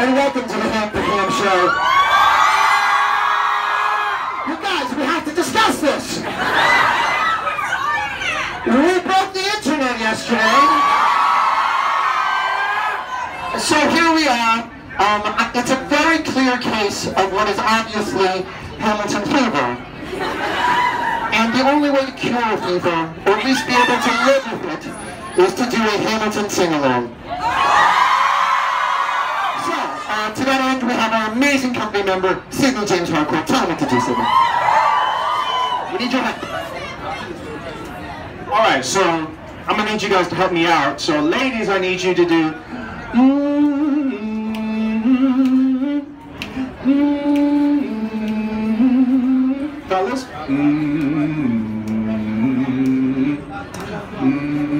and welcome to the Ham for Ham Show. You guys, we have to discuss this. We broke the internet yesterday. So here we are. Um, it's a very clear case of what is obviously Hamilton fever. And the only way to cure fever, or at least be able to live with it, is to do a Hamilton sing-along. To that end, we have our amazing company member, Sydney James Harcourt. Tell him what to do, Sydney. We need your help. All right, so I'm gonna need you guys to help me out. So, ladies, I need you to do. mm, mm, Fellas. mm, mm.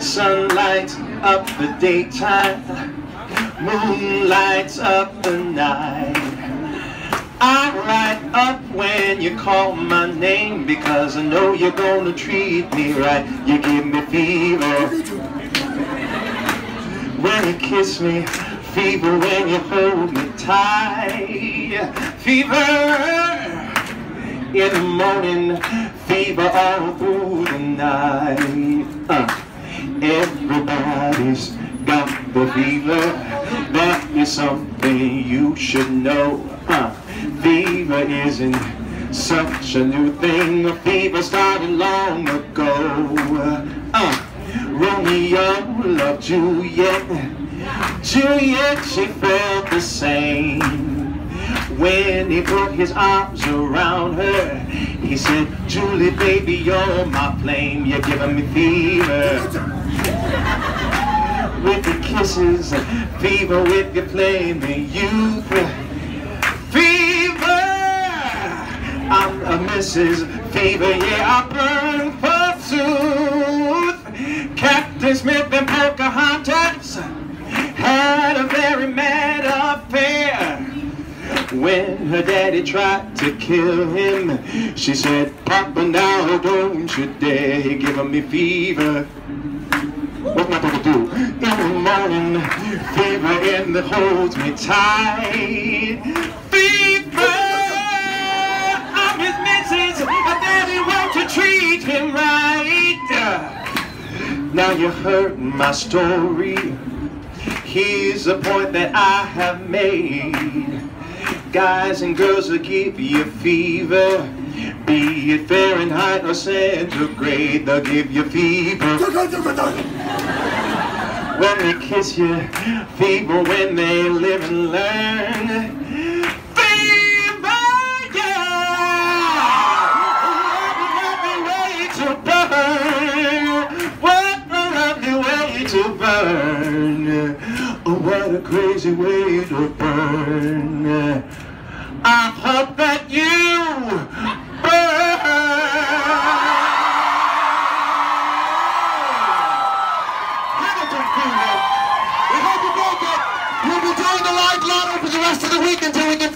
sun lights up the daytime, moon lights up the night. I light up when you call my name because I know you're gonna treat me right. You give me fever when you kiss me, fever when you hold me tight. Fever in the morning, fever all through the night. Uh, everybody's got the fever. That is something you should know. Uh, fever isn't such a new thing. Fever started long ago. Uh, Romeo loved Juliet. Juliet, she felt the same. When he put his arms around her, he said, Julie, baby, you're my flame. You're giving me fever. Fever with your flaming youth. Fever! I'm a Mrs. Fever, yeah, I burn for forsooth. Captain Smith and Pocahontas had a very mad affair. When her daddy tried to kill him, she said, Papa, now don't you dare, He giving me fever. What am I gonna do? In fever in the holds me tight. Fever! I'm his missus, and daddy wants to treat him right. Now you heard my story. Here's the point that I have made. Guys and girls will give you fever. Be it Fahrenheit or centigrade, they'll give you fever. When they kiss you, fever when they live and learn. Fever, yeah! What a lovely way to burn! What a lovely way to burn! Oh, what a crazy way to burn! I hope that you live lotto for the rest of the week until we get